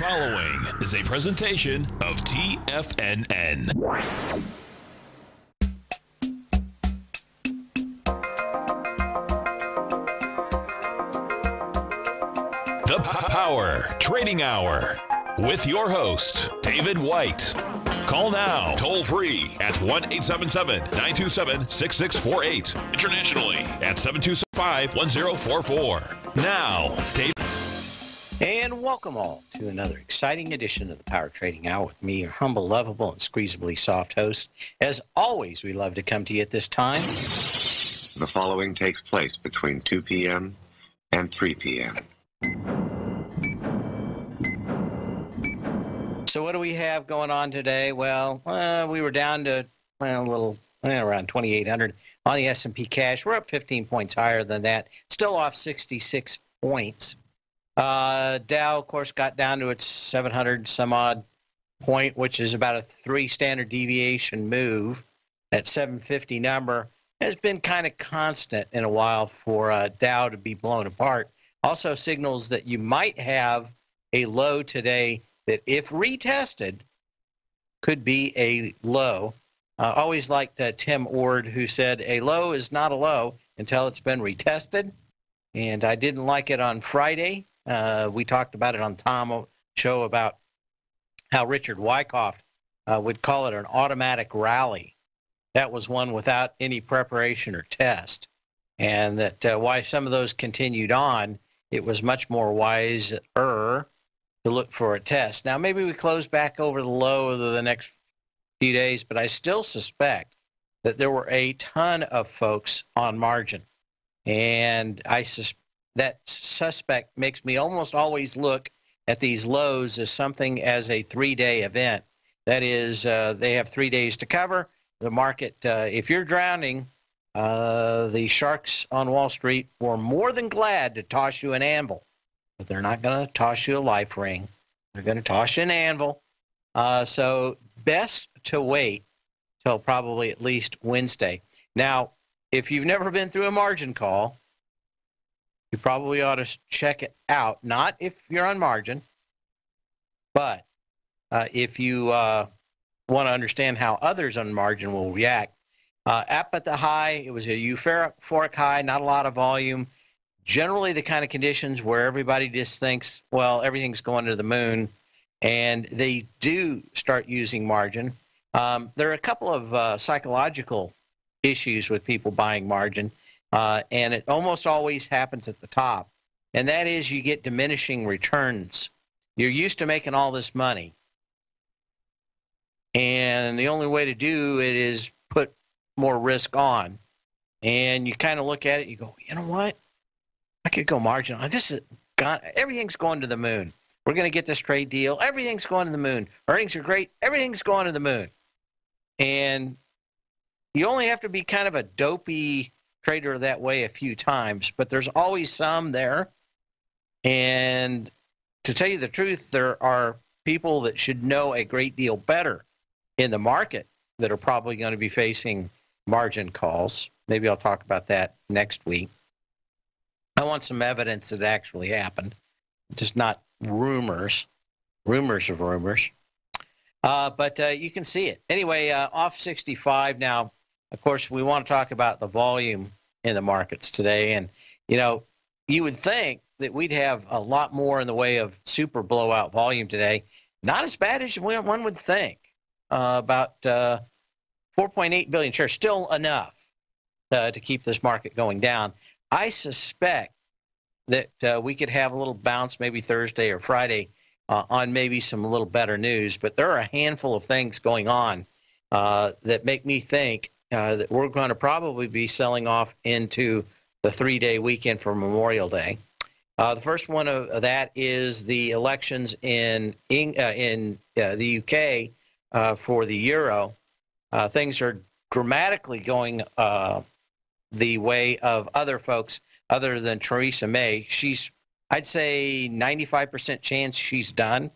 following is a presentation of TFNN. The Power Trading Hour with your host, David White. Call now, toll free at 1 877 927 6648. Internationally at 725 1044. Now, David. And welcome all to another exciting edition of the Power Trading Hour with me, your humble, lovable, and squeezably soft host. As always, we love to come to you at this time. The following takes place between 2 p.m. and 3 p.m. So, what do we have going on today? Well, uh, we were down to well, a little eh, around 2,800 on the S&P cash. We're up 15 points higher than that, still off 66 points. Uh, Dow, of course, got down to its 700 some odd point, which is about a three standard deviation move. That 750 number has been kind of constant in a while for uh, Dow to be blown apart. Also signals that you might have a low today that, if retested, could be a low. Uh, always liked uh, Tim Ord, who said a low is not a low until it's been retested. And I didn't like it on Friday. Uh, we talked about it on Tom show about how Richard Wyckoff uh, would call it an automatic rally. That was one without any preparation or test. And that uh, why some of those continued on, it was much more wiser to look for a test. Now, maybe we close back over the low over the next few days, but I still suspect that there were a ton of folks on margin. And I sus- that suspect makes me almost always look at these lows as something as a three day event. That is, uh, they have three days to cover. The market, uh, if you're drowning, uh, the sharks on Wall Street were more than glad to toss you an anvil but they're not going to toss you a life ring. They're going to toss you an anvil. Uh, so best to wait till probably at least Wednesday. Now, if you've never been through a margin call, you probably ought to check it out. Not if you're on margin, but uh, if you uh, want to understand how others on margin will react. Uh, up at the high, it was a euphoric high, not a lot of volume generally the kind of conditions where everybody just thinks, well, everything's going to the moon, and they do start using margin. Um, there are a couple of uh, psychological issues with people buying margin, uh, and it almost always happens at the top, and that is you get diminishing returns. You're used to making all this money, and the only way to do it is put more risk on. And you kind of look at it, you go, you know what? I could go marginal. This is gone. Everything's going to the moon. We're going to get this trade deal. Everything's going to the moon. Earnings are great. Everything's going to the moon. And you only have to be kind of a dopey trader that way a few times, but there's always some there. And to tell you the truth, there are people that should know a great deal better in the market that are probably going to be facing margin calls. Maybe I'll talk about that next week. I want some evidence that actually happened, just not rumors, rumors of rumors. Uh, but uh, you can see it. Anyway, uh, off 65 now. Of course, we want to talk about the volume in the markets today. And, you know, you would think that we'd have a lot more in the way of super blowout volume today. Not as bad as one would think. Uh, about uh, 4.8 billion shares, still enough uh, to keep this market going down. I suspect that uh, we could have a little bounce maybe Thursday or Friday uh, on maybe some little better news. But there are a handful of things going on uh, that make me think uh, that we're going to probably be selling off into the three day weekend for Memorial Day. Uh, the first one of that is the elections in in, uh, in the UK for the euro. things are dramatically going the way of other folks other than Theresa May. She's, I'd say, 95% chance she's done.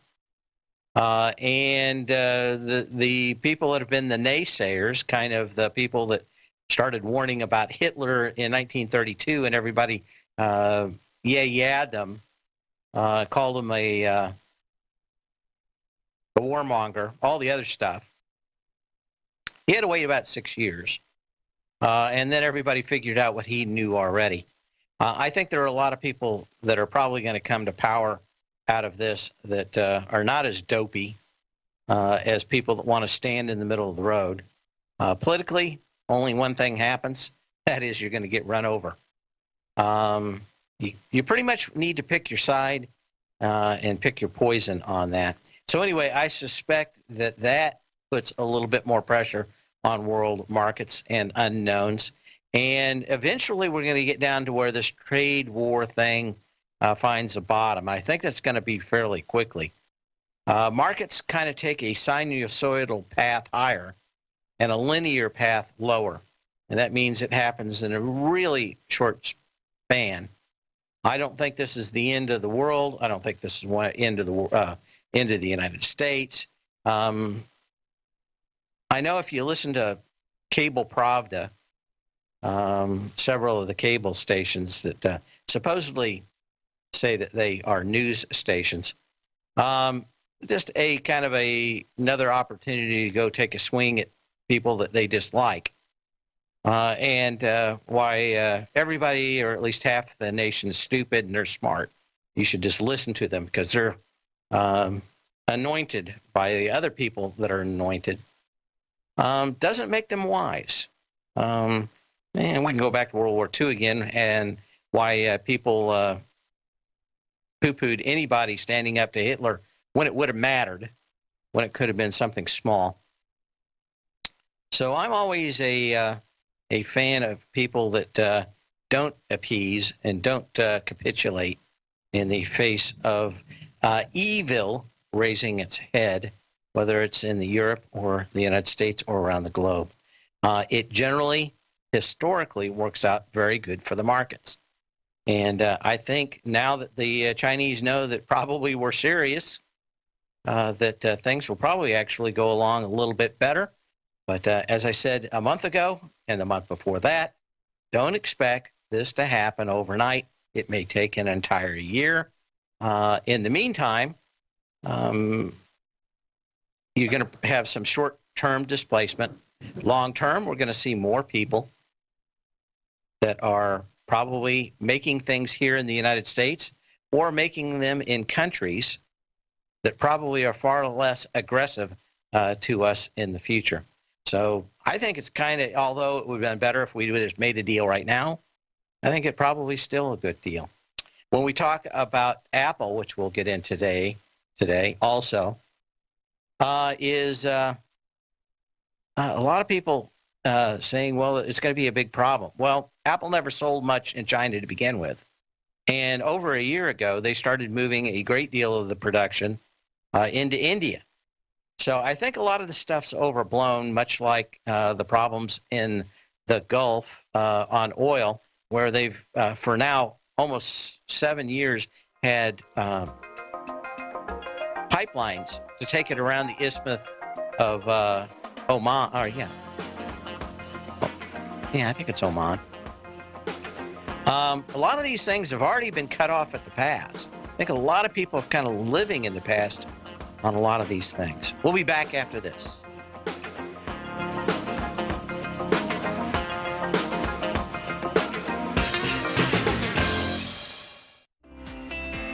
Uh, and uh, the the people that have been the naysayers, kind of the people that started warning about Hitler in 1932, and everybody, uh, yeah, yeah, them, uh, called him a uh, warmonger, all the other stuff. He had to wait about six years. Uh, and then everybody figured out what he knew already. Uh, I think there are a lot of people that are probably going to come to power out of this that uh, are not as dopey uh, as people that want to stand in the middle of the road. Uh, politically, only one thing happens that is, you're going to get run over. Um, you, you pretty much need to pick your side uh, and pick your poison on that. So, anyway, I suspect that that puts a little bit more pressure on world markets and unknowns. And eventually, we're going to get down to where this trade war thing uh, finds a bottom. I think that's going to be fairly quickly. Uh, markets kind of take a sinusoidal path higher and a linear path lower. And that means it happens in a really short span. I don't think this is the end of the world. I don't think this is one end of the uh, end of the United States. Um, I know if you listen to Cable Pravda, um, several of the cable stations that uh, supposedly say that they are news stations, um, just a kind of a another opportunity to go take a swing at people that they dislike. Uh, and uh, why uh, everybody, or at least half the nation, is stupid and they're smart. You should just listen to them because they're um, anointed by the other people that are anointed. Um, doesn't make them wise. Um, and we can go back to World War II again and why uh, people uh, poo pooed anybody standing up to Hitler when it would have mattered, when it could have been something small. So I'm always a uh, a fan of people that uh, don't appease and don't uh, capitulate in the face of uh, evil raising its head, whether it's in the Europe or the United States or around the globe. Uh, it generally, historically, works out very good for the markets. And uh, I think now that the Chinese know that probably we're serious, that things will probably actually go along a little bit better but uh, as I said a month ago and the month before that, don't expect this to happen overnight. It may take an entire year. Uh, in the meantime, um, you're going to have some short term displacement. Long term, we're going to see more people that are probably making things here in the United States or making them in countries that probably are far less aggressive uh, to us in the future. So I think it's kind of, although it would have been better if we would have made a deal right now, I think it probably still a good deal. When we talk about Apple, which we'll get in today, today also, uh, is uh, a lot of people uh, saying, well, it's going to be a big problem. Well, Apple never sold much in China to begin with. And over a year ago, they started moving a great deal of the production uh, into India. So I think a lot of the stuff's overblown, much like uh, the problems in the Gulf uh, on oil, where they've, uh, for now, almost seven years had um, pipelines to take it around the isthmus of uh, Oman. Or, yeah. Yeah, I think it's Oman. Um, a lot of these things have already been cut off at the pass. I think a lot of people are kind of living in the past on a lot of these things. We'll be back after this.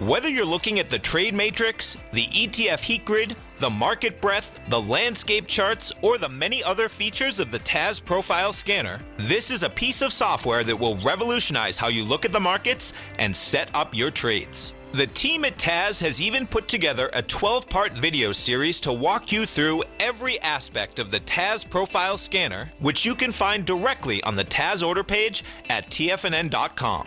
Whether you're looking at the trade matrix, the ETF heat grid, the market breadth, the landscape charts, or the many other features of the TAS Profile Scanner, this is a piece of software that will revolutionize how you look at the markets and set up your trades. The team at TAS has even put together a 12 part video series to walk you through every aspect of the TAS Profile Scanner, which you can find directly on the TAS order page at TFNN.com.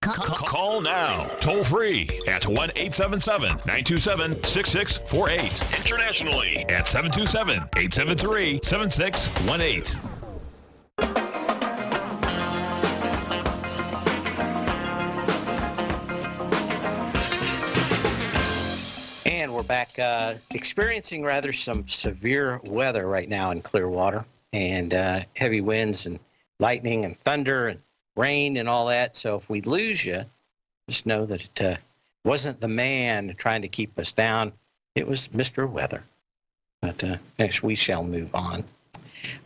Call now, toll free at 1 877 927 6648. Internationally at 727 873 7618. And we're back uh, experiencing rather some severe weather right now in Clearwater and uh, heavy winds and lightning and thunder and rain and all that. So if we lose you, just know that it uh, wasn't the man trying to keep us down. It was Mr. Weather. But uh, we shall move on.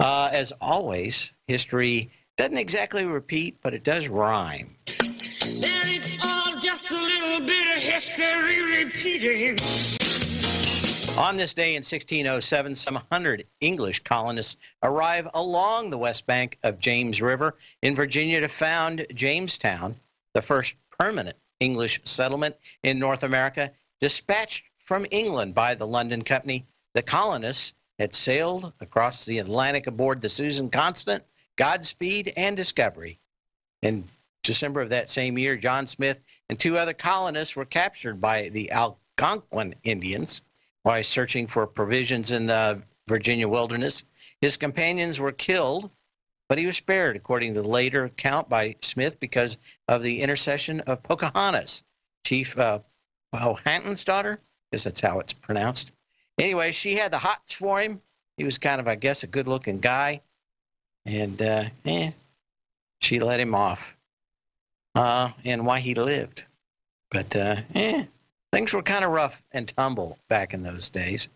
Uh, as always, history doesn't exactly repeat, but it does rhyme. And it's all just a little bit of history repeating. On this day in 1607, some 100 English colonists arrive along the west bank of James River in Virginia to found Jamestown, the first permanent English settlement in North America, dispatched from England by the London Company. The colonists had sailed across the Atlantic aboard the Susan Constant, Godspeed, and Discovery. In December of that same year, John Smith and two other colonists were captured by the Algonquin Indians while searching for provisions in the Virginia wilderness. His companions were killed, but he was spared, according to the later account by Smith, because of the intercession of Pocahontas, Chief uh, Powhatan's daughter. I guess that's how it's pronounced. Anyway, she had the hots for him. He was kind of, I guess, a good-looking guy, and uh, eh, she let him off. Uh, and why he lived, but uh, eh, things were kind of rough and tumble back in those days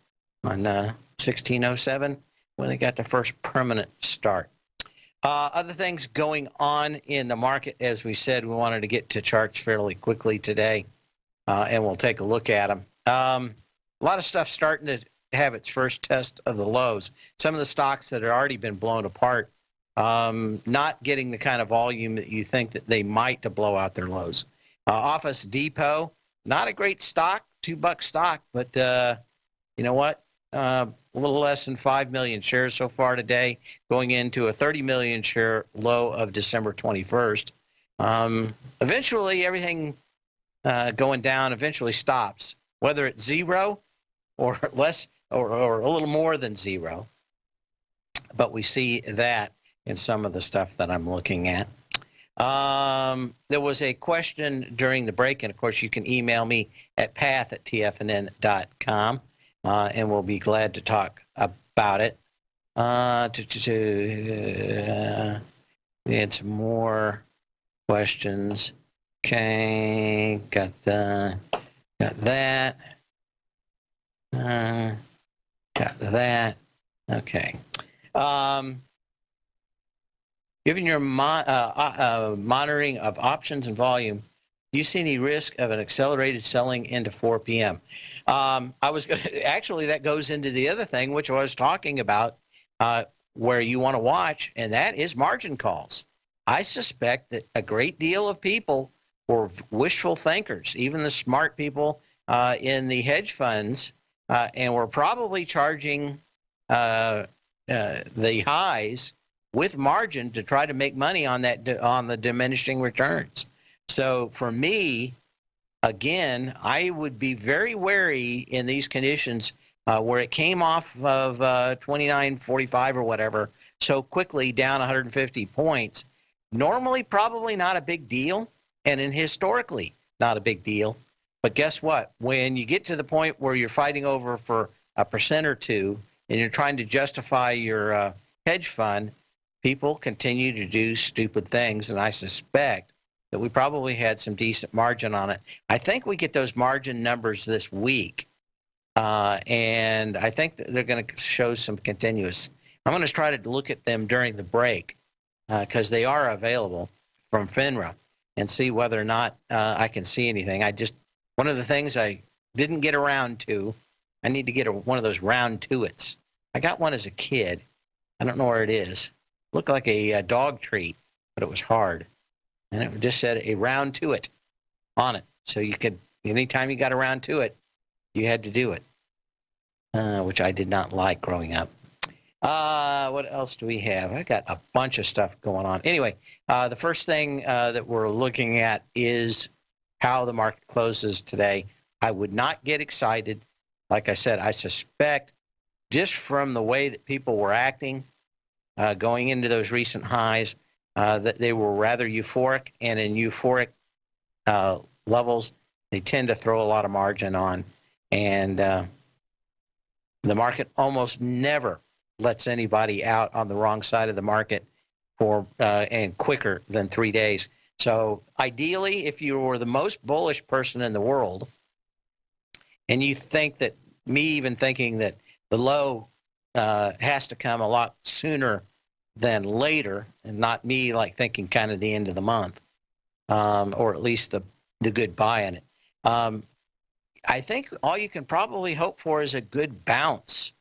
on uh, 1607 when they got the first permanent start. Uh, other things going on in the market, as we said, we wanted to get to charts fairly quickly today, uh, and we'll take a look at them. Um, a lot of stuff starting to have its first test of the lows. Some of the stocks that had already been blown apart, um, not getting the kind of volume that you think that they might to blow out their lows. Uh, Office Depot, not a great stock, two buck stock, but uh, you know what? Uh, a little less than 5 million shares so far today, going into a 30 million share low of December 21st. Um, eventually, everything uh, going down eventually stops, whether it's zero or less or, or a little more than zero. But we see that in some of the stuff that I'm looking at. Um, there was a question during the break, and of course, you can email me at path at tfnn.com, uh, and we'll be glad to talk about it. Uh, to, to, to, uh, we had some more questions. Okay, got the, got that. Uh, got that. Okay. Um, given your uh, uh, monitoring of options and volume, do you see any risk of an accelerated selling into 4 p.m.? Um, I was to actually that goes into the other thing, which I was talking about, uh, where you want to watch, and that is margin calls. I suspect that a great deal of people were wishful thinkers, even the smart people uh, in the hedge funds, uh, and were probably charging uh, the highs with margin to try to make money on that on the diminishing returns. So for me, again, I would be very wary in these conditions uh, where it came off of uh, 29.45 or whatever so quickly down 150 points. Normally, probably not a big deal, and in historically, not a big deal. But guess what? When you get to the point where you're fighting over for a percent or two, and you're trying to justify your uh, hedge fund, people continue to do stupid things, and I suspect that we probably had some decent margin on it. I think we get those margin numbers this week, uh, and I think they're going to show some continuous. I'm going to try to look at them during the break because uh, they are available from FINRA and see whether or not uh, I can see anything. I just one of the things I didn't get around to. I need to get a, one of those round tuits. I got one as a kid. I don't know where it is. Looked like a, a dog treat, but it was hard and it just said a round to it on it. So you could, anytime you got around to it, you had to do it, uh, which I did not like growing up. Uh, what else do we have? I got a bunch of stuff going on. Anyway, uh, the first thing uh, that we're looking at is how the market closes today. I would not get excited. Like I said, I suspect just from the way that people were acting uh, going into those recent highs, uh, that they were rather euphoric, and in euphoric uh, levels, they tend to throw a lot of margin on, and uh, the market almost never lets anybody out on the wrong side of the market for uh, and quicker than three days. So ideally, if you were the most bullish person in the world, and you think that me even thinking that the low uh, has to come a lot sooner than later, and not me like thinking kind of the end of the month, um, or at least the the good buy in it. Um, I think all you can probably hope for is a good bounce.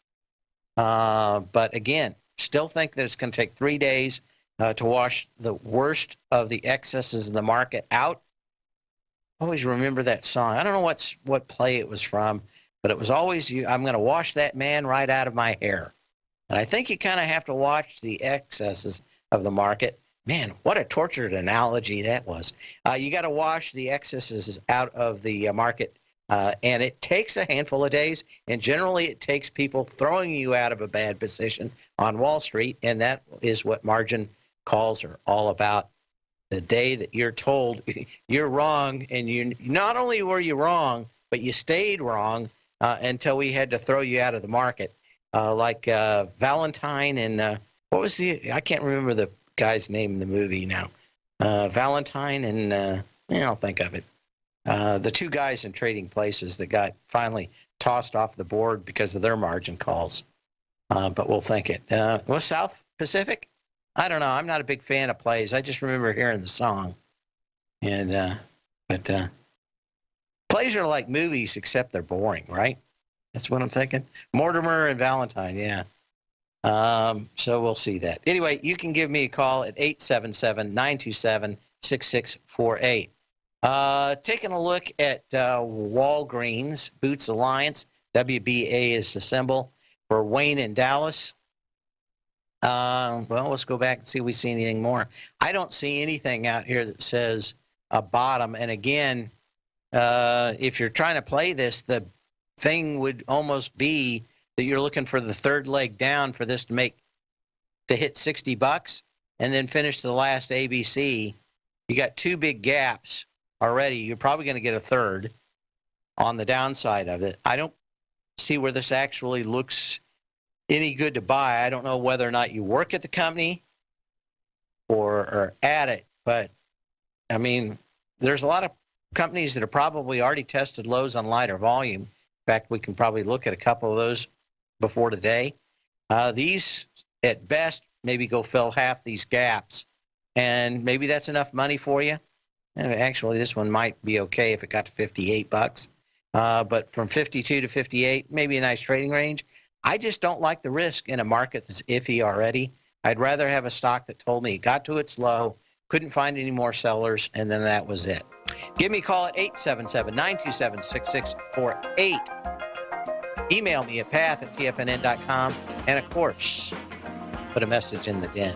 Uh, but again, still think that it's going to take three days uh, to wash the worst of the excesses in the market out. Always remember that song. I don't know what's what play it was from, but it was always you. I'm going to wash that man right out of my hair. And I think you kind of have to watch the excesses of the market. Man, what a tortured analogy that was. Uh, you got to wash the excesses out of the uh, market. Uh, and it takes a handful of days. And generally, it takes people throwing you out of a bad position on Wall Street. And that is what margin calls are all about. The day that you're told you're wrong, and you not only were you wrong, but you stayed wrong uh, until we had to throw you out of the market uh, like uh, Valentine and uh, what was the? I can't remember the guy's name in the movie now. Uh, Valentine and uh, I'll think of it. The two guys in Trading Places that got finally tossed off the board because of their margin calls. But we'll think it. Uh, was South Pacific? I don't know. I'm not a big fan of plays. I just remember hearing the song. And but plays are like movies, except they're boring, right? That's what I'm thinking. Mortimer and Valentine, yeah. Um, so we'll see that. Anyway, you can give me a call at 877 927 6648. Uh, taking a look at uh, Walgreens, Boots Alliance, WBA is the symbol for Wayne in Dallas. Uh, well, let's go back and see if we see anything more. I don't see anything out here that says a bottom. And again, uh, if you're trying to play this, the thing would almost be that you're looking for the third leg down for this to make to hit 60 bucks and then finish the last ABC. You got two big gaps already. You're probably going to get a third on the downside of it. I don't see where this actually looks any good to buy. I don't know whether or not you work at the company or, or at it, but I mean, there's a lot of companies that have probably already tested lows on lighter volume. In fact, we can probably look at a couple of those before today. Uh, these, at best, maybe go fill half these gaps, and maybe that's enough money for you. And actually, this one might be okay if it got to 58 bucks. Uh, but from 52 to 58, maybe a nice trading range. I just don't like the risk in a market that's iffy already. I'd rather have a stock that told me it got to its low, couldn't find any more sellers, and then that was it. Give me a call at 877 927 6648. Email me at path at tfnn.com. And of course, put a message in the den.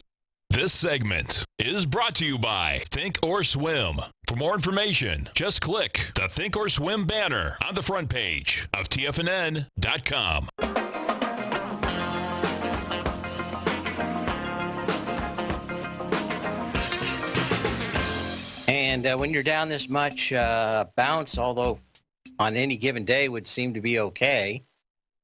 This segment is brought to you by Think or Swim. For more information, just click the Think or Swim banner on the front page of TFNN.com. And uh, when you're down this much, uh, bounce, although on any given day would seem to be okay.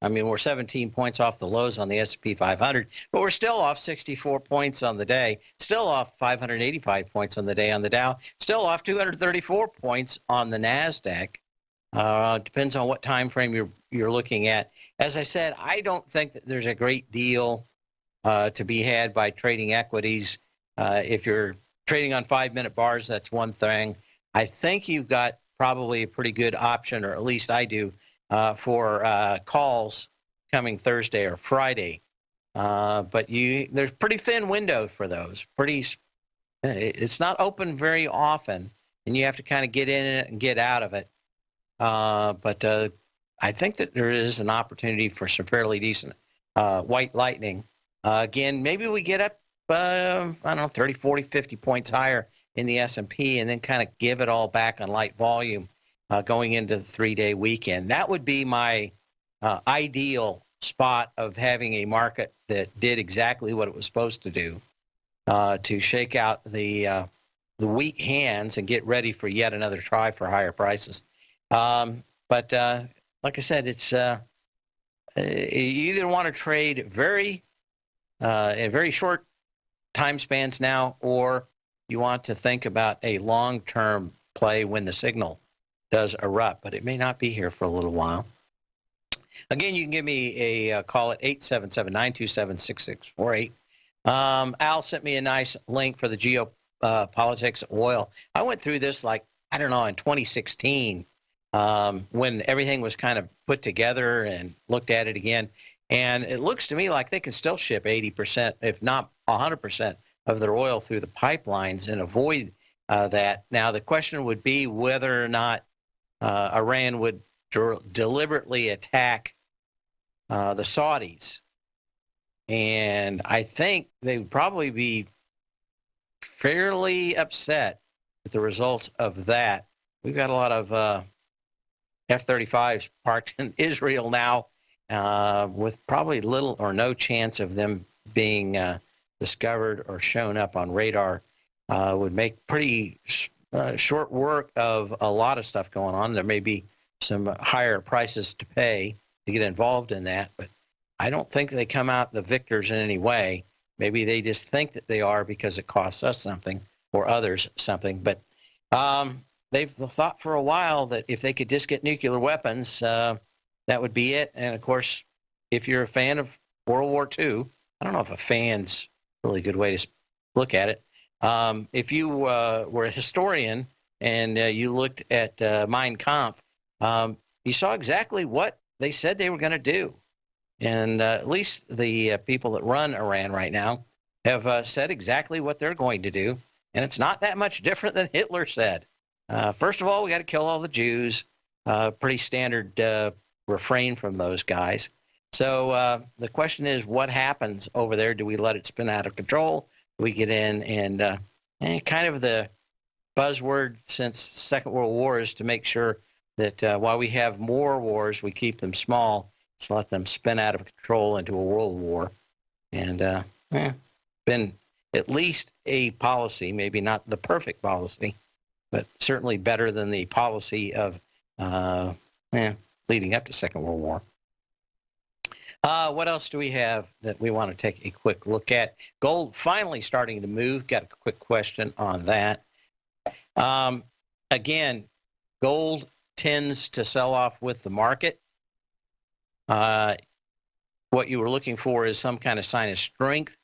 I mean, we're 17 points off the lows on the S&P 500, but we're still off 64 points on the day, still off 585 points on the day on the Dow, still off 234 points on the Nasdaq. Uh, depends on what time frame you're you're looking at. As I said, I don't think that there's a great deal uh, to be had by trading equities. Uh, if you're trading on five minute bars, that's one thing. I think you've got probably a pretty good option, or at least I do, uh, for uh, calls coming Thursday or Friday. Uh, but you there's pretty thin window for those, pretty It's not open very often, and you have to kind of get in it and get out of it. Uh, but uh, I think that there is an opportunity for some fairly decent uh, white lightning. Again, maybe we get up, uh, I don't know, 30, 40, 50 points higher in the S&P and then kind of give it all back on light volume uh, going into the three-day weekend. That would be my ideal spot of having a market that did exactly what it was supposed to do to shake out the the weak hands and get ready for yet another try for higher prices. Um, but uh, like I said, it's uh, you either want to trade very uh, in very short time spans now, or you want to think about a long-term play when the signal does erupt. But it may not be here for a little while. Again, you can give me a uh, call at 877-927-6648. Um, Al sent me a nice link for the geopolitics uh, oil. I went through this like I don't know in 2016 um, when everything was kind of put together and looked at it again. And it looks to me like they can still ship 80%, if not 100%, of their oil through the pipelines and avoid uh, that. Now, the question would be whether or not uh, Iran would de- deliberately attack uh, the Saudis. And I think they would probably be fairly upset with the results of that. We've got a lot of uh, F-35s parked in Israel now, uh, with probably little or no chance of them being uh, discovered or shown up on radar, uh, would make pretty uh, short work of a lot of stuff going on. There may be some higher prices to pay to get involved in that, but I don't think they come out the victors in any way. Maybe they just think that they are because it costs us something or others something. But um, they've thought for a while that if they could just get nuclear weapons, uh, that would be it. And of course, if you're a fan of World War II, I don't know if a fan's really good way to look at it. Um, if you uh, were a historian and uh, you looked at uh, Mein Kampf, um, you saw exactly what they said they were going to do. And uh, at least the uh, people that run Iran right now have uh, said exactly what they're going to do. And it's not that much different than Hitler said. First of all, we got to kill all the Jews. Pretty standard refrain from those guys. So the question is, what happens over there? Do we let it spin out of control? We get in and, and eh, kind of the buzzword since Second World War is to make sure that uh, while we have more wars, we keep them small. Let's let them spin out of control into a world war. And uh, eh, been at least a policy, maybe not the perfect policy, but certainly better than the policy of uh, eh, leading up to Second World War. Uh, what else do we have that we want to take a quick look at? Gold finally starting to move. Got a quick question on that. Um, again, gold tends to sell off with the market. Uh, what you were looking for is some kind of sign of strength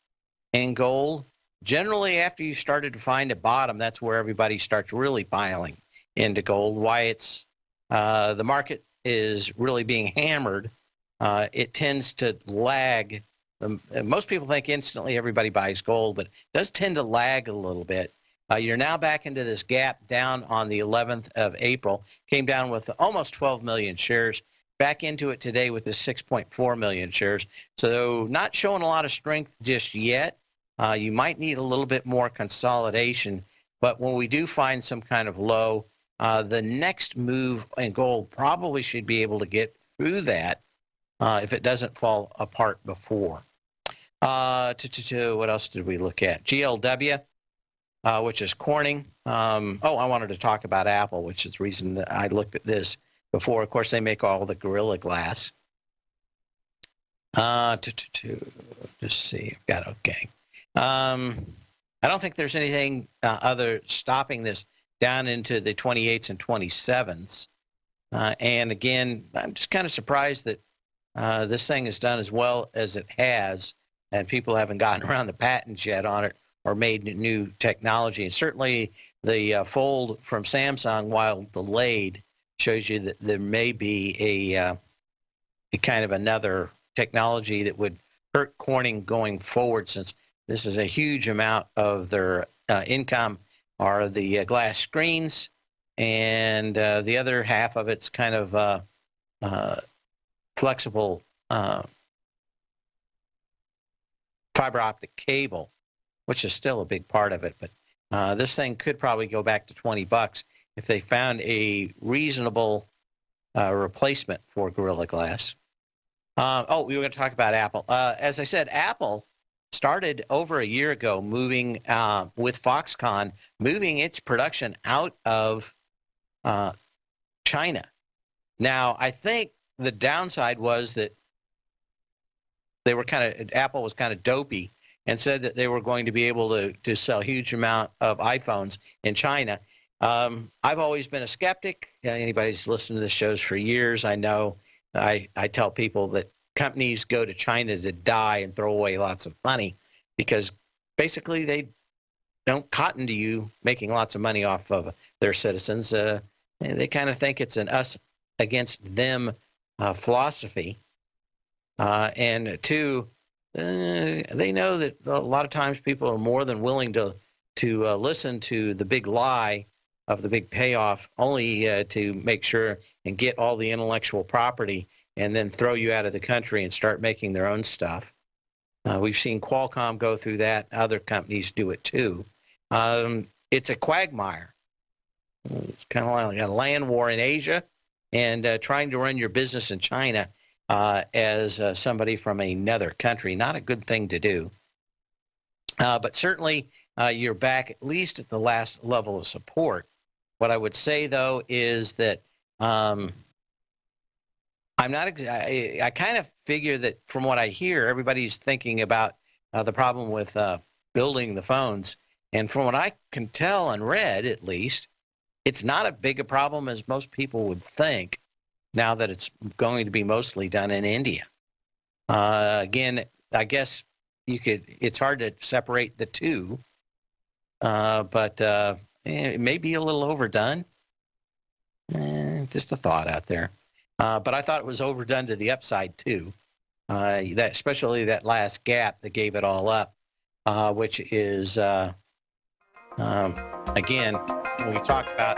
in gold generally after you started to find a bottom, that's where everybody starts really piling into gold. Why it's uh, the market is really being hammered. Uh, it tends to lag. Um, most people think instantly everybody buys gold, but it does tend to lag a little bit. Uh, you're now back into this gap down on the 11th of April. Came down with almost 12 million shares. Back into it today with the 6.4 million shares. So not showing a lot of strength just yet. Uh, you might need a little bit more consolidation, but when we do find some kind of low, uh, the next move in gold probably should be able to get through that uh, if it doesn't fall apart before. Uh, to, to, to, what else did we look at? GLW, uh, which is Corning. Um, oh, I wanted to talk about Apple, which is the reason that I looked at this before. Of course, they make all the Gorilla Glass. Uh, to, to, to, see, I've got okay. Um, I don't think there's anything uh, other stopping this down into the 28s and 27s. Uh, and again, I'm just kind of surprised that uh, this thing is done as well as it has, and people haven't gotten around the patents yet on it or made new technology. And certainly, the uh, fold from Samsung, while delayed, shows you that there may be a, uh, a kind of another technology that would hurt Corning going forward, since this is a huge amount of their uh, income are the uh, glass screens, and the other half of it's kind of flexible uh, fiber optic cable, which is still a big part of it. But uh, this thing could probably go back to 20 bucks if they found a reasonable uh, replacement for Gorilla Glass. Uh, oh, we were going to talk about Apple. Uh, as I said, Apple started over a year ago moving uh, with Foxconn, moving its production out of uh, China. Now, I think the downside was that they were kind of Apple was kind of dopey and said that they were going to be able to to sell huge amount of iPhones in China. Um, I've always been a skeptic. Uh, anybody's listened to the shows for years, I know. I I tell people that companies go to China to die and throw away lots of money because basically they don't cotton to you making lots of money off of their citizens. Uh, they kind of think it's an us against them uh, philosophy. Uh, and two, uh, they know that a lot of times people are more than willing to to uh, listen to the big lie of the big payoff, only uh, to make sure and get all the intellectual property, and then throw you out of the country and start making their own stuff. We've seen Qualcomm go through that. Other companies do it too. Um, it's a quagmire. It's kind of like a land war in Asia and uh, trying to run your business in China uh, as uh, somebody from another country. Not a good thing to do. Uh, but certainly, uh, you're back at least at the last level of support. What I would say, though, is that um, I'm not. I, I, kind of figure that from what I hear, everybody's thinking about uh, the problem with building the phones. And from what I can tell and read, at least, it's not as big a problem as most people would think now that it's going to be mostly done in India. Uh, again, I guess you could, it's hard to separate the two, uh, but uh, eh, it may be a little overdone. Eh, just a thought out there. Uh, but I thought it was overdone to the upside too. Uh, that especially that last gap that gave it all up, uh, which is um, again when we talk about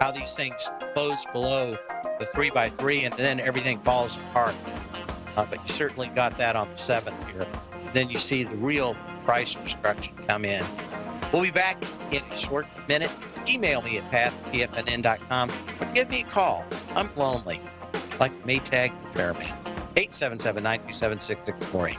how these things close below the three by three and then everything falls apart. Uh, but you certainly got that on the seventh here. Then you see the real price destruction come in. We'll be back in a short minute. Email me at path@tfnn.com or give me a call. I'm lonely, like Maytag Repairman. 877 927 6648.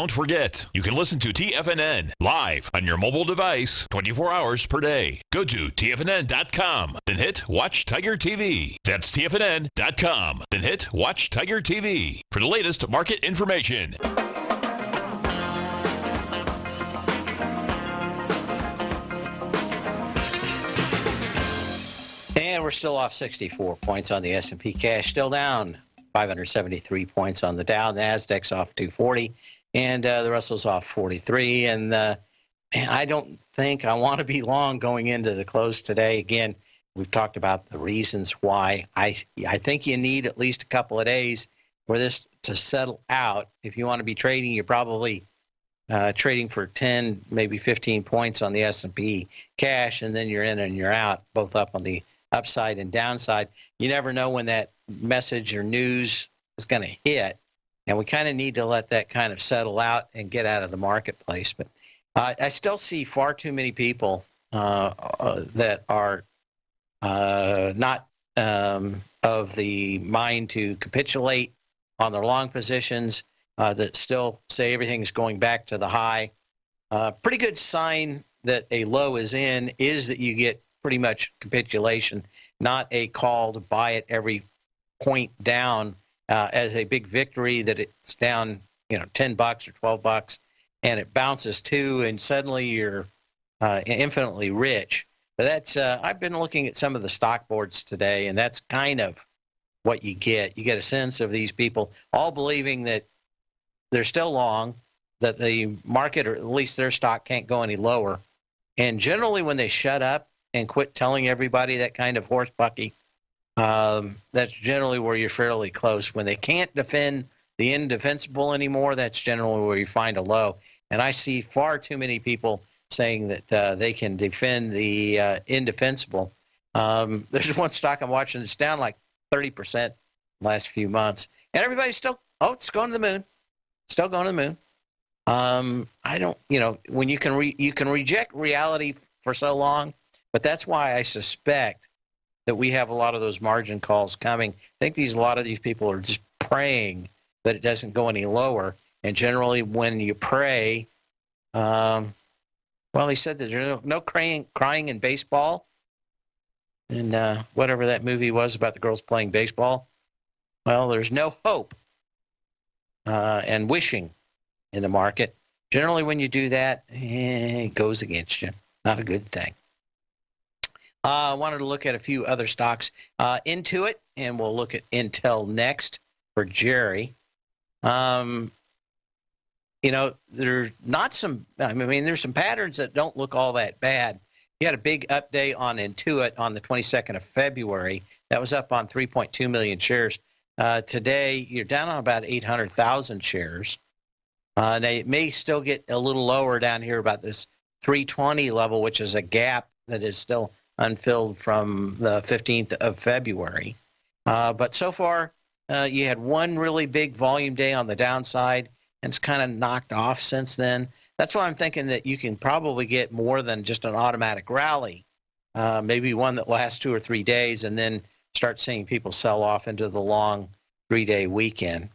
Don't forget, you can listen to TFNN live on your mobile device 24 hours per day. Go to TFNN.com, then hit Watch Tiger TV. That's TFNN.com, then hit Watch Tiger TV for the latest market information. And we're still off 64 points on the S&P cash, still down 573 points on the Dow. Nasdaq's off 240, and uh, the Russell's off 43. And uh, I don't think I want to be long going into the close today. Again, we've talked about the reasons why. I I think you need at least a couple of days for this to settle out. If you want to be trading, you're probably uh, trading for 10, maybe 15 points on the S&P cash, and then you're in and you're out, both up on the upside and downside. You never know when that message or news is going to hit, and we kind of need to let that kind of settle out and get out of the marketplace. But uh, I still see far too many people uh, uh, that are uh, not um, of the mind to capitulate on their long positions. Uh, that still say everything's going back to the high. Uh, pretty good sign that a low is in is that you get pretty much capitulation, not a call to buy it every point down uh, as a big victory that it's down, you know, 10 bucks or 12 bucks and it bounces too, and suddenly you're uh, infinitely rich. But that's, uh, I've been looking at some of the stock boards today, and that's kind of what you get. You get a sense of these people all believing that they're still long, that the market, or at least their stock, can't go any lower. And generally, when they shut up and quit telling everybody that kind of horse bucky, um, that's generally where you're fairly close. When they can't defend the indefensible anymore, that's generally where you find a low. And I see far too many people saying that uh, they can defend the uh, indefensible. Um, there's one stock I'm watching that's down like 30% last few months, and everybody's still, oh, it's going to the moon, still going to the moon. Um, I don't, you know, when you can re- you can reject reality for so long, but that's why I suspect that we have a lot of those margin calls coming. I think these a lot of these people are just praying that it doesn't go any lower. And generally, when you pray, um, well, he said that there's no, no crying, crying in baseball, and uh, whatever that movie was about the girls playing baseball. Well, there's no hope uh, and wishing in the market. Generally, when you do that, eh, it goes against you. Not a good thing. Uh, I wanted to look at a few other stocks. Uh, Intuit, and we'll look at Intel next for Jerry. Um, you know, there's not some, I mean, there's some patterns that don't look all that bad. You had a big update on Intuit on the 22nd of February. That was up on 3.2 million shares. Uh, today, you're down on about 800,000 shares. Uh, it may still get a little lower down here about this 320 level, which is a gap that is still unfilled from the 15th of February. Uh, but so far, uh, you had one really big volume day on the downside, and it's kind of knocked off since then. That's why I'm thinking that you can probably get more than just an automatic rally, uh, maybe one that lasts two or three days, and then start seeing people sell off into the long three day weekend.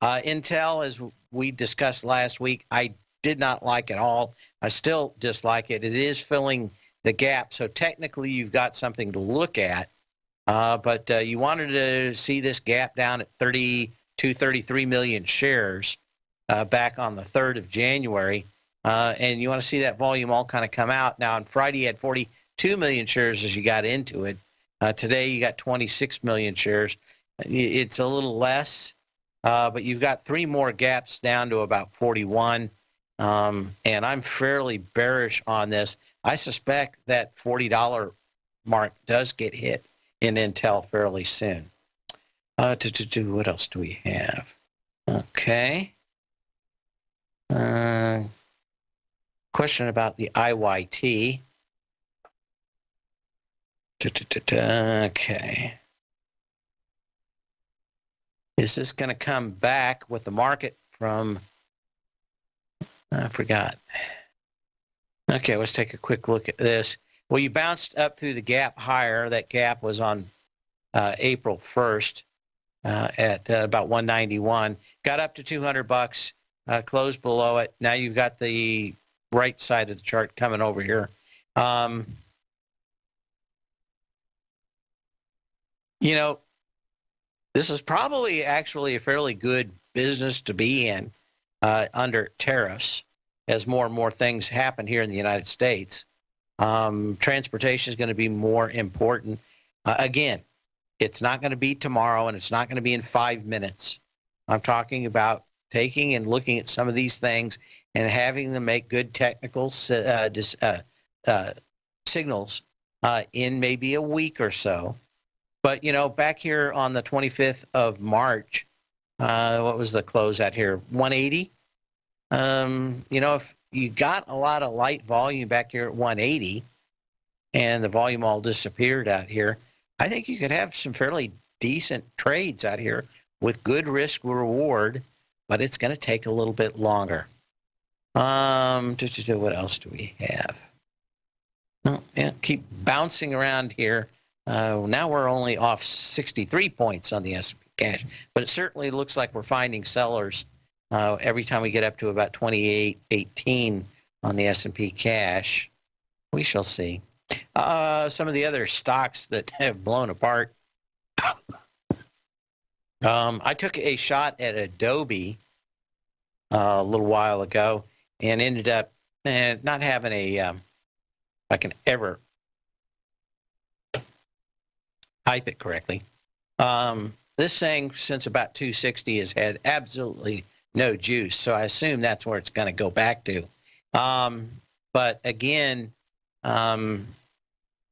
Uh, Intel, as we discussed last week, I did not like at all. I still dislike it. It is filling the gap. So technically, you've got something to look at. Uh, but uh, you wanted to see this gap down at 32, 33 million shares uh, back on the 3rd of January. Uh, and you want to see that volume all kind of come out. Now, on Friday, you had 42 million shares as you got into it. Uh, today, you got 26 million shares. It's a little less, uh, but you've got three more gaps down to about 41. Um, and I'm fairly bearish on this. I suspect that $40 mark does get hit in Intel fairly soon. Uh, to, to, to, what else do we have? Okay. Uh, question about the IYT. Okay. Is this going to come back with the market from? I forgot. Okay, let's take a quick look at this. Well, you bounced up through the gap higher. That gap was on uh, April 1st uh, at uh, about 191. Got up to 200 bucks, uh, closed below it. Now you've got the right side of the chart coming over here. Um, you know, this is probably actually a fairly good business to be in uh, under tariffs as more and more things happen here in the United States. Um, transportation is going to be more important. Uh, again, it's not going to be tomorrow and it's not going to be in five minutes. I'm talking about taking and looking at some of these things and having them make good technical uh, uh, uh, signals uh, in maybe a week or so. But, you know, back here on the 25th of March, uh, what was the close at here? 180. Um, you know, if you got a lot of light volume back here at 180 and the volume all disappeared out here, I think you could have some fairly decent trades out here with good risk reward, but it's going to take a little bit longer. Um, what else do we have? Oh, yeah, keep bouncing around here. Uh, now we're only off 63 points on the S&P cash, but it certainly looks like we're finding sellers uh, every time we get up to about 28.18 on the S&P cash. We shall see. Uh, some of the other stocks that have blown apart. um, I took a shot at Adobe uh, a little while ago and ended up eh, not having a, um, I can ever type it correctly. Um, this thing, since about 260, has had absolutely no juice. So I assume that's where it's going to go back to. Um, but again, um,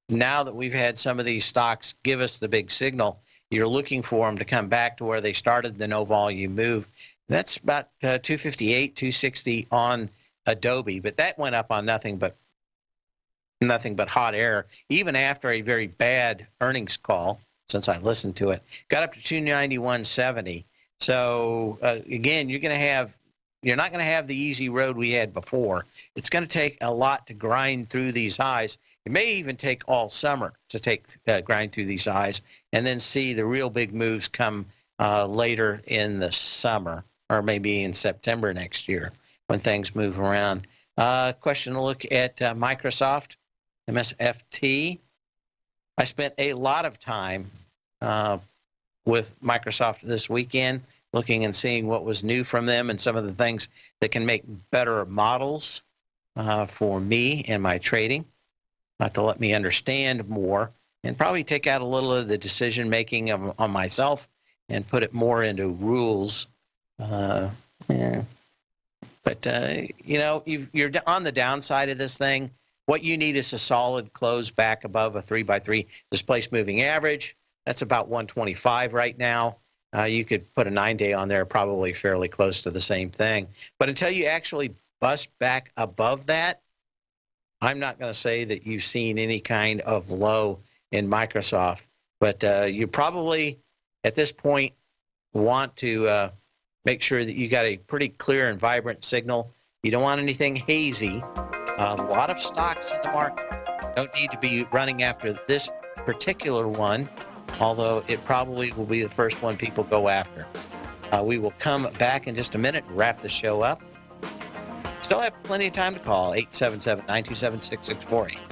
now that we've had some of these stocks give us the big signal, you're looking for them to come back to where they started the no volume move. That's about uh, 258, 260 on Adobe, but that went up on nothing but nothing but hot air, even after a very bad earnings call. Since I listened to it, got up to 291.70. So uh, again, you're going to have you're not going to have the easy road we had before. It's going to take a lot to grind through these highs. It may even take all summer to take uh, grind through these highs, and then see the real big moves come uh, later in the summer or maybe in September next year when things move around. Uh, question to look at uh, Microsoft, MSFT. I spent a lot of time uh, with Microsoft this weekend, looking and seeing what was new from them and some of the things that can make better models uh, for me and my trading, uh, to let me understand more and probably take out a little of the decision making on myself and put it more into rules. Uh, yeah. But, uh, you know, you are on the downside of this thing. What you need is a solid close back above a three by three displaced moving average that's about 125 right now. Uh, you could put a nine day on there, probably fairly close to the same thing. But until you actually bust back above that, I'm not going to say that you've seen any kind of low in Microsoft. But uh, you probably, at this point, want to uh, make sure that you got a pretty clear and vibrant signal. You don't want anything hazy. a lot of stocks in the market don't need to be running after this particular one although it probably will be the first one people go after. Uh, we will come back in just a minute and wrap the show up. Still have plenty of time to call 877 927 6648.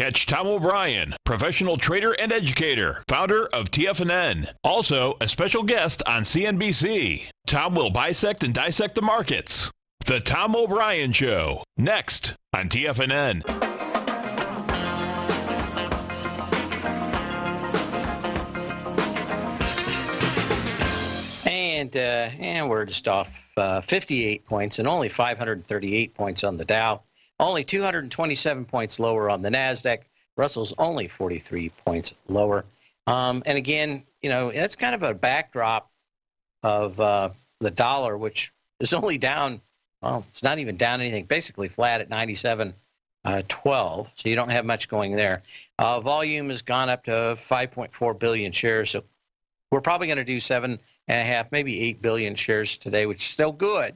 Catch Tom O'Brien, professional trader and educator, founder of TFNN. Also, a special guest on CNBC. Tom will bisect and dissect the markets. The Tom O'Brien Show, next on TFNN. And uh, and we're just off uh, 58 points and only 538 points on the Dow. Only 227 points lower on the Nasdaq. Russell's only 43 points lower. Um, and again, you know, that's kind of a backdrop of uh, the dollar, which is only down. Well, it's not even down anything. Basically flat at 97. Uh, 12, so you don't have much going there. Uh, volume has gone up to 5.4 billion shares, so we're probably going to do seven and a half, maybe eight billion shares today, which is still good,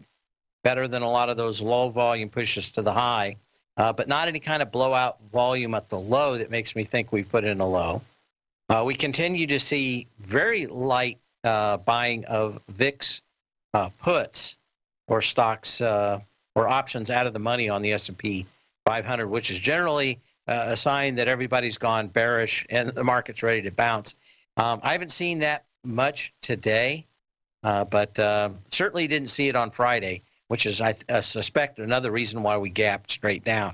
better than a lot of those low volume pushes to the high, uh, but not any kind of blowout volume at the low that makes me think we've put in a low. Uh, we continue to see very light uh, buying of VIX uh, puts or stocks uh, or options out of the money on the S&P 500, which is generally uh, a sign that everybody's gone bearish and the market's ready to bounce. Um, I haven't seen that much today, but certainly didn't see it on Friday which is, I, I suspect, another reason why we gapped straight down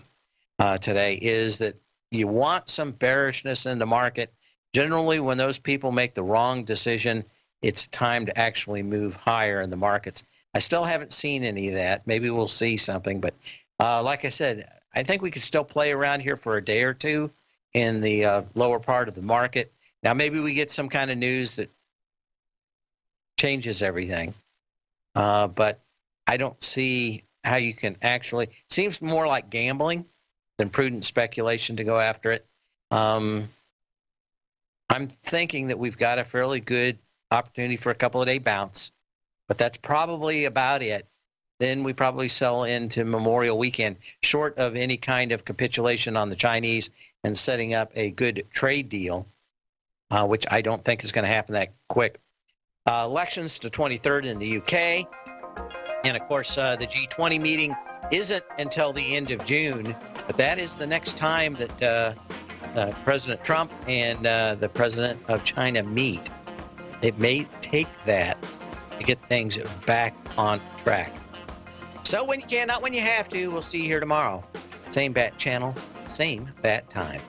uh, today, is that you want some bearishness in the market. Generally, when those people make the wrong decision, it's time to actually move higher in the markets. I still haven't seen any of that. Maybe we'll see something, but uh, like I said, I think we could still play around here for a day or two in the uh, lower part of the market. Now, maybe we get some kind of news that changes everything. Uh, but I don't see how you can actually. Seems more like gambling than prudent speculation to go after it. Um, I'm thinking that we've got a fairly good opportunity for a couple of day bounce, but that's probably about it. Then we probably sell into Memorial Weekend, short of any kind of capitulation on the Chinese and setting up a good trade deal, uh, which I don't think is going to happen that quick. Uh, elections to 23rd in the UK. And of course, uh, the G20 meeting isn't until the end of June, but that is the next time that uh, uh, President Trump and uh, the president of China meet. It may take that to get things back on track. So when you can, not when you have to. We'll see you here tomorrow. Same bat channel, same bat time.